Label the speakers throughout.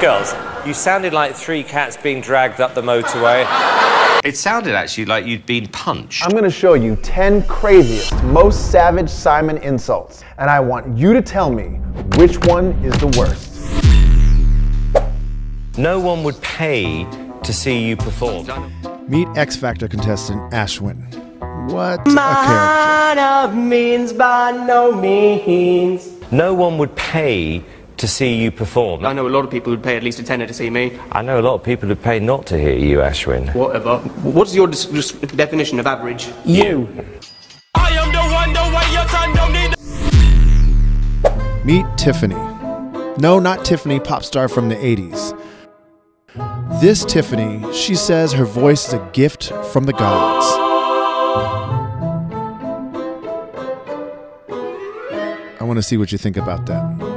Speaker 1: Girls, you sounded like three cats being dragged up the motorway.
Speaker 2: It sounded actually like you'd been punched.
Speaker 3: I'm gonna show you 10 craziest, most savage Simon insults, and I want you to tell me which one is the worst.
Speaker 1: No one would pay to see you perform.
Speaker 4: Meet X Factor contestant Ashwin. What a character.
Speaker 1: means by no means. No one would pay to see you perform.
Speaker 5: I know a lot of people who'd pay at least a tenner to see me.
Speaker 1: I know a lot of people who'd pay not to hear you, Ashwin.
Speaker 5: Whatever. What's your dis- dis- definition of average?
Speaker 1: You.
Speaker 4: Meet Tiffany. No, not Tiffany, pop star from the 80s. This Tiffany, she says her voice is a gift from the gods. I want to see what you think about that.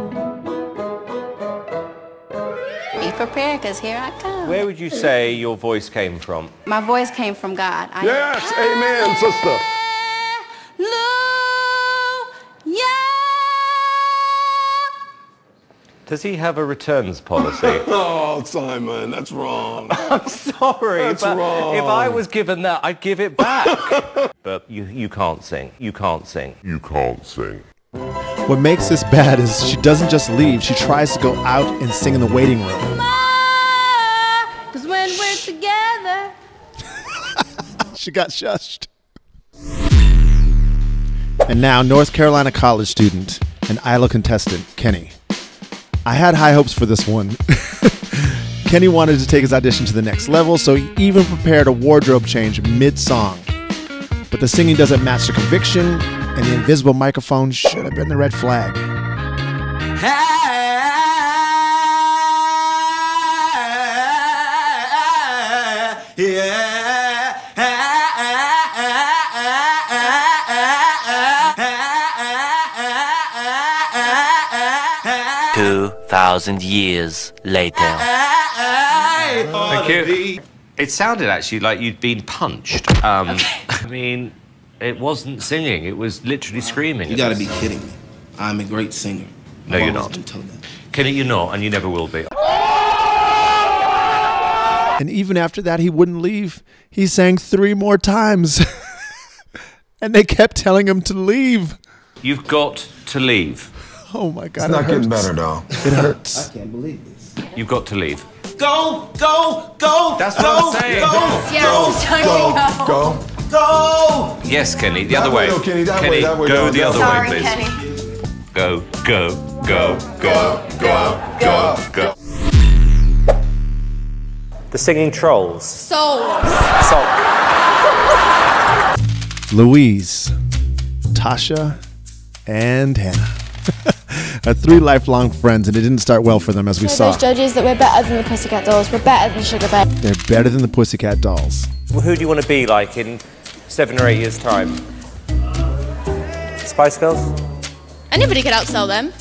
Speaker 6: Prepared, because here I come.
Speaker 1: Where would you say your voice came from?
Speaker 6: My voice came from God. I
Speaker 7: Yes, amen, sister.
Speaker 1: Does he have a returns policy?
Speaker 7: Oh, Simon, that's wrong.
Speaker 1: I'm sorry,
Speaker 7: That's
Speaker 1: but
Speaker 7: wrong.
Speaker 1: if I was given that, I'd give it back. but you, you can't sing. You can't sing.
Speaker 7: You can't sing.
Speaker 4: What makes this bad is she doesn't just leave, she tries to go out and sing in the waiting room. She got shushed. And now, North Carolina college student and Idol contestant, Kenny. I had high hopes for this one. Kenny wanted to take his audition to the next level, so he even prepared a wardrobe change mid song. But the singing doesn't match the conviction, and the invisible microphone should have been the red flag.
Speaker 8: Two thousand years later.
Speaker 2: Thank you. It sounded actually like you'd been punched. Um,
Speaker 1: I mean, it wasn't singing. It was literally screaming.
Speaker 9: You gotta be kidding me. I'm a great singer.
Speaker 1: No,
Speaker 9: I've
Speaker 1: you're not.
Speaker 9: been told that.
Speaker 1: Kenny, you're not, and you never will be.
Speaker 4: And even after that, he wouldn't leave. He sang three more times. and they kept telling him to leave.
Speaker 1: You've got to leave.
Speaker 4: Oh my God.
Speaker 7: It's not
Speaker 4: it
Speaker 7: getting better, though.
Speaker 4: It hurts.
Speaker 9: I can't believe this.
Speaker 1: You've got to leave.
Speaker 9: Go, go, go.
Speaker 1: That's what I'm saying.
Speaker 9: Go,
Speaker 6: Yes,
Speaker 7: Go, go.
Speaker 9: go.
Speaker 1: Yes, Kenny, the
Speaker 7: That
Speaker 1: other
Speaker 7: way,
Speaker 1: way.
Speaker 7: though, Kenny, that way, that way,
Speaker 1: go
Speaker 7: no,
Speaker 1: the
Speaker 7: that
Speaker 1: other
Speaker 7: way.
Speaker 6: Sorry,
Speaker 1: way, please.
Speaker 6: Kenny.
Speaker 1: Go, go, go, go, go, go, go. The singing trolls.
Speaker 6: Souls.
Speaker 1: Salt.
Speaker 4: Louise, Tasha, and Hannah are three lifelong friends, and it didn't start well for them, as we saw.
Speaker 10: Those judges that we're better than the Pussycat Dolls. We're better than Sugababes.
Speaker 4: They're better than the Pussycat Dolls.
Speaker 1: Well, who do you want to be like in seven or eight years' time? Spice Girls?
Speaker 10: Anybody could outsell them.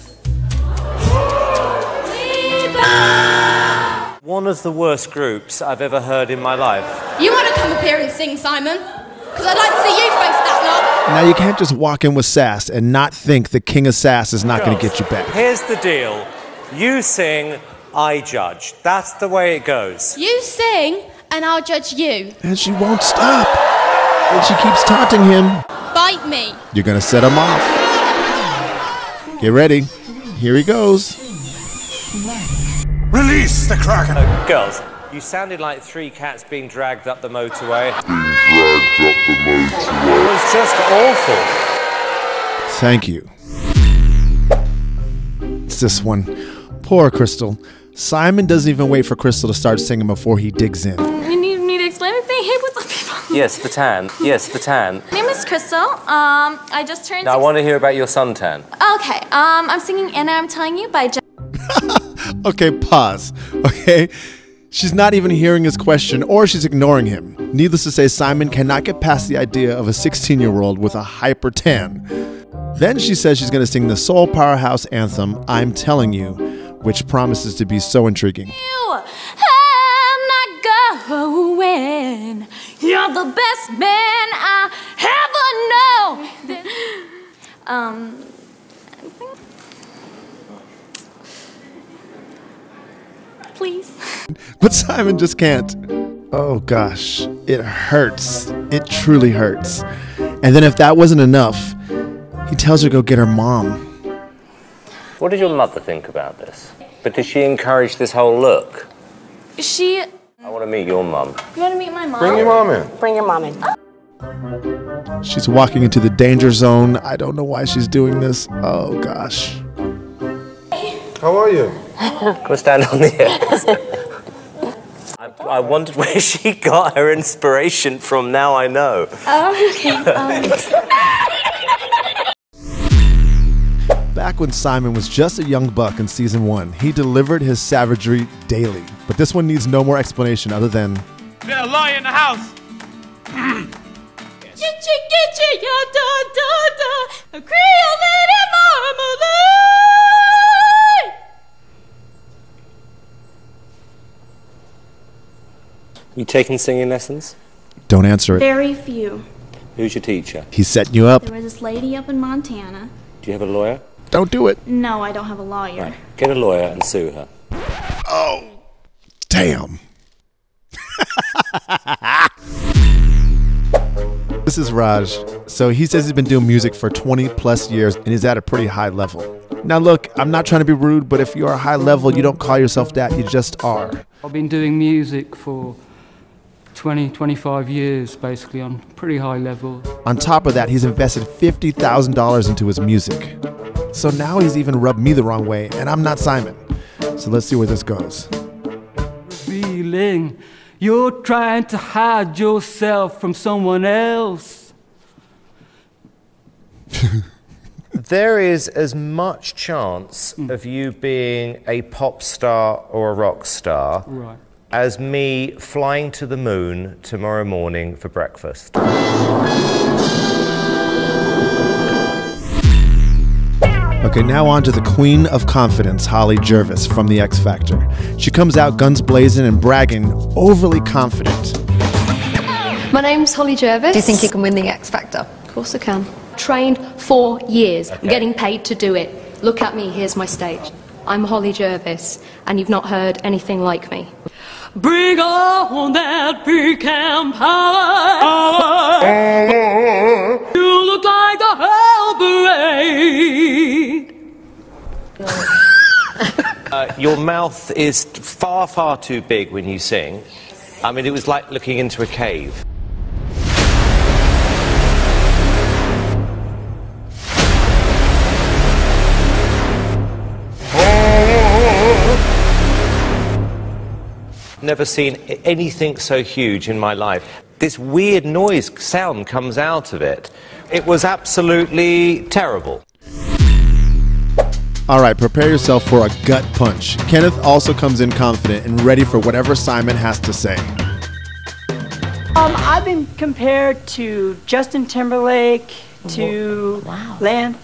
Speaker 1: One of the worst groups I've ever heard in my life.
Speaker 10: You want to come up here and sing, Simon? Because I'd like to see you face that
Speaker 4: Now, you can't just walk in with sass and not think the king of sass is not going to get you back.
Speaker 1: Here's the deal you sing, I judge. That's the way it goes.
Speaker 10: You sing, and I'll judge you.
Speaker 4: And she won't stop. And she keeps taunting him.
Speaker 10: Bite me.
Speaker 4: You're going to set him off. Get ready. Here he goes.
Speaker 7: Release the Kraken.
Speaker 1: Girls, you sounded like three cats being dragged up the motorway.
Speaker 7: Dragged up the motorway.
Speaker 1: It was just awful.
Speaker 4: Thank you. It's this one. Poor Crystal. Simon doesn't even wait for Crystal to start singing before he digs in.
Speaker 10: You need me to explain anything? Hey, what's up, people?
Speaker 1: Yes, the tan. Yes, the tan.
Speaker 10: My name is Crystal. Um, I just turned.
Speaker 1: Now, I want to hear about your suntan.
Speaker 10: Okay. Um, I'm singing "And I'm Telling You" by. Jen-
Speaker 4: Okay, pause. Okay? She's not even hearing his question or she's ignoring him. Needless to say, Simon cannot get past the idea of a 16 year old with a hyper tan. Then she says she's going to sing the soul powerhouse anthem, I'm Telling You, which promises to be so intriguing.
Speaker 10: you. Going. You're the best man I ever know. Um.
Speaker 11: Please?
Speaker 4: But Simon just can't. Oh gosh, it hurts. It truly hurts. And then if that wasn't enough, he tells her to go get her mom.
Speaker 1: What did your mother think about this? But did she encourage this whole look?
Speaker 11: She.
Speaker 1: I want to meet your mum.
Speaker 11: You want to meet my mom?
Speaker 7: Bring your mom in.
Speaker 11: Bring your mom in.
Speaker 4: She's walking into the danger zone. I don't know why she's doing this. Oh gosh.
Speaker 7: How are you?
Speaker 1: Go stand on the edge. I, I wondered where she got her inspiration from. Now I know.
Speaker 11: Oh, okay. Um,
Speaker 4: Back when Simon was just a young buck in season one, he delivered his savagery daily. But this one needs no more explanation other than
Speaker 12: There's a lawyer in the house.
Speaker 6: Gitchy, gitchy, ya da da da, a Creole lady marmalade.
Speaker 1: You taking singing lessons?
Speaker 4: don't answer it.
Speaker 11: very few.
Speaker 1: Who's your teacher?
Speaker 4: He's setting you up.
Speaker 11: There was this lady up in Montana.
Speaker 1: Do you have a lawyer?
Speaker 4: Don't do it.
Speaker 11: No, I don't have a lawyer.
Speaker 1: Get a lawyer and sue her.
Speaker 4: Oh, damn. this is Raj. So he says he's been doing music for 20 plus years and he's at a pretty high level. Now, look, I'm not trying to be rude, but if you're a high level, you don't call yourself that, you just are.
Speaker 12: I've been doing music for 20, 25 years, basically, on pretty high level.
Speaker 4: On top of that, he's invested $50,000 into his music. So now he's even rubbed me the wrong way, and I'm not Simon. So let's see where this goes.
Speaker 12: Feeling you're trying to hide yourself from someone else.
Speaker 1: There is as much chance mm. of you being a pop star or a rock star
Speaker 12: Right.
Speaker 1: As me flying to the moon tomorrow morning for breakfast.
Speaker 4: Okay, now on to the queen of confidence, Holly Jervis from The X Factor. She comes out guns blazing and bragging, overly confident.
Speaker 13: My name's Holly Jervis.
Speaker 14: Do you think you can win the X Factor?
Speaker 13: Of course I can. Trained for years. I'm getting paid to do it. Look at me, here's my stage. I'm Holly Jervis, and you've not heard anything like me.
Speaker 6: Bring on that pecan pie. You look like the hell.
Speaker 1: Uh, your mouth is far, far too big when you sing. I mean, it was like looking into a cave. Never seen anything so huge in my life. This weird noise sound comes out of it. It was absolutely terrible.
Speaker 4: All right, prepare yourself for a gut punch. Kenneth also comes in confident and ready for whatever Simon has to say.
Speaker 15: Um, I've been compared to Justin Timberlake, to wow. Lance,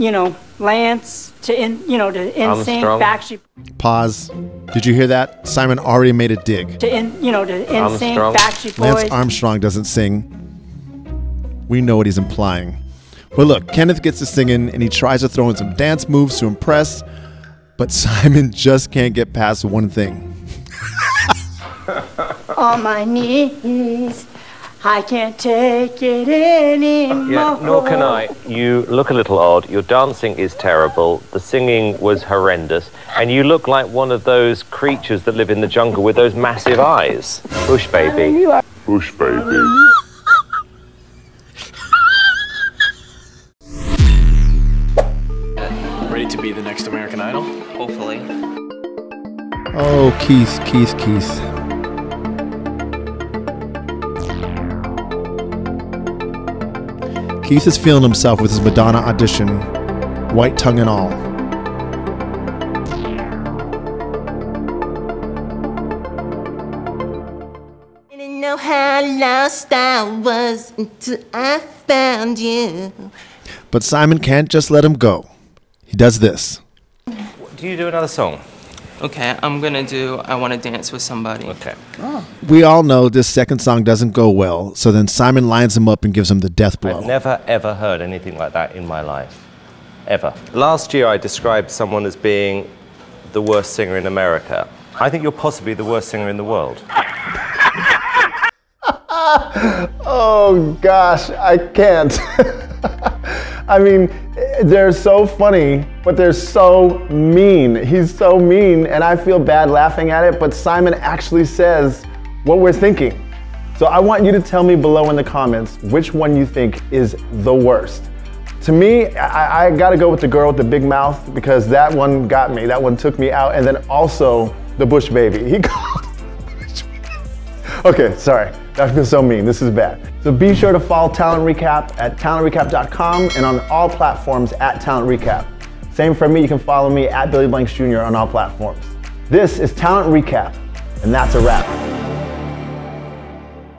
Speaker 15: you know, Lance, to in, you know, to NSYNC,
Speaker 4: Armstrong.
Speaker 15: Backstreet,
Speaker 4: Pause. Did you hear that? Simon already made a dig.
Speaker 15: to in, you know, to NSYNC,
Speaker 4: Armstrong.
Speaker 15: Backstreet
Speaker 4: Lance Armstrong doesn't sing. We know what he's implying. Well, look, Kenneth gets to singing and he tries to throw in some dance moves to impress, but Simon just can't get past one thing.
Speaker 15: On my knees, I can't take it anymore.
Speaker 1: Yeah, nor can I. You look a little odd. Your dancing is terrible. The singing was horrendous. And you look like one of those creatures that live in the jungle with those massive eyes. Bush baby.
Speaker 7: Bush baby.
Speaker 16: Ready to be the next American Idol? Hopefully.
Speaker 4: Oh, Keith, Keith, Keith. Keith is feeling himself with his Madonna audition, white tongue and all.
Speaker 17: Didn't know how lost I was until I found you.
Speaker 4: But Simon can't just let him go. He does this.
Speaker 1: Do you do another song?
Speaker 5: Okay, I'm gonna do I Wanna Dance with Somebody.
Speaker 1: Okay. Oh.
Speaker 4: We all know this second song doesn't go well, so then Simon lines him up and gives him the death blow.
Speaker 1: I've never, ever heard anything like that in my life. Ever. Last year, I described someone as being the worst singer in America. I think you're possibly the worst singer in the world.
Speaker 4: oh gosh, I can't. I mean, they're so funny, but they're so mean. He's so mean, and I feel bad laughing at it, but Simon actually says what we're thinking. So I want you to tell me below in the comments which one you think is the worst. To me, I, I gotta go with the girl with the big mouth because that one got me. That one took me out. And then also the Bush baby. He called. okay, sorry. That feels so mean. This is bad. So be sure to follow Talent Recap at talentrecap.com and on all platforms at Talent Recap. Same for me. You can follow me at Billy Blanks Jr. on all platforms. This is Talent Recap, and that's a wrap.